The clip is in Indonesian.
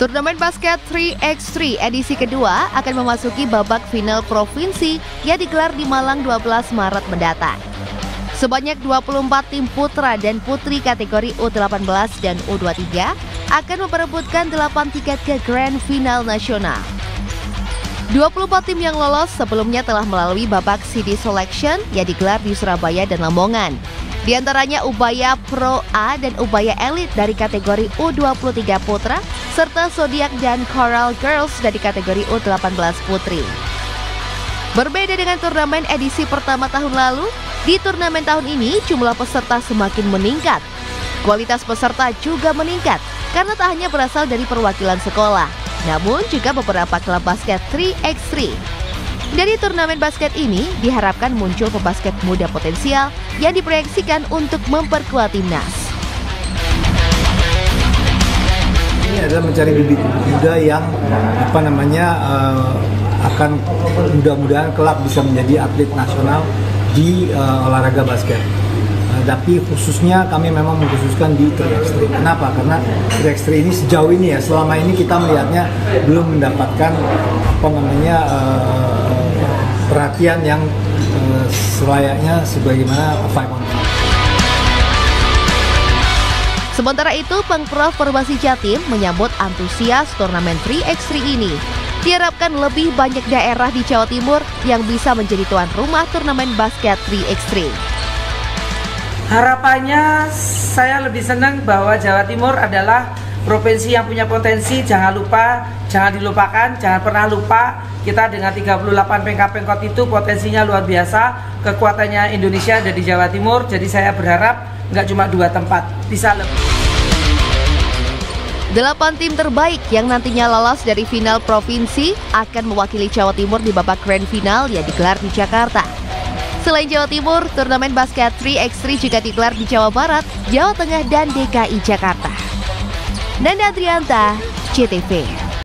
Turnamen basket 3x3 edisi kedua akan memasuki babak final provinsi yang digelar di Malang 12 Maret mendatang. Sebanyak 24 tim putra dan putri kategori U18 dan U23 akan memperebutkan 8 tiket ke Grand Final Nasional. 24 tim yang lolos sebelumnya telah melalui babak CD Selection yang digelar di Surabaya dan Lamongan. Di antaranya Ubaya Pro A dan Ubaya Elite dari kategori U23 Putra, serta Zodiac dan Coral Girls dari kategori U18 Putri. Berbeda dengan turnamen edisi pertama tahun lalu, di turnamen tahun ini jumlah peserta semakin meningkat. Kualitas peserta juga meningkat karena tak hanya berasal dari perwakilan sekolah, namun juga beberapa klub basket 3x3 dari turnamen basket ini diharapkan muncul pebasket muda potensial yang diproyeksikan untuk memperkuat timnas. Adalah mencari bibit muda yang apa namanya uh, akan mudah-mudahan kelak bisa menjadi atlet nasional di uh, olahraga basket. Uh, tapi khususnya kami memang mengkhususkan di 3x3. Kenapa? Karena 3x3 ini sejauh ini ya selama ini kita melihatnya belum mendapatkan apa namanya uh, perhatian yang uh, selayaknya sebagaimana five on Sementara itu, Pengprov Perbasi Jatim menyambut antusias turnamen 3x3 ini. Diharapkan lebih banyak daerah di Jawa Timur yang bisa menjadi tuan rumah turnamen basket 3x3. Harapannya saya lebih senang bahwa Jawa Timur adalah provinsi yang punya potensi jangan lupa jangan dilupakan jangan pernah lupa kita dengan 38 pengkap-pengkot itu potensinya luar biasa kekuatannya Indonesia ada di Jawa Timur jadi saya berharap nggak cuma dua tempat bisa lebih Delapan tim terbaik yang nantinya lolos dari final provinsi akan mewakili Jawa Timur di babak grand final yang digelar di Jakarta. Selain Jawa Timur, turnamen basket 3x3 juga digelar di Jawa Barat, Jawa Tengah, dan DKI Jakarta. Nanda Adrianta, CTV.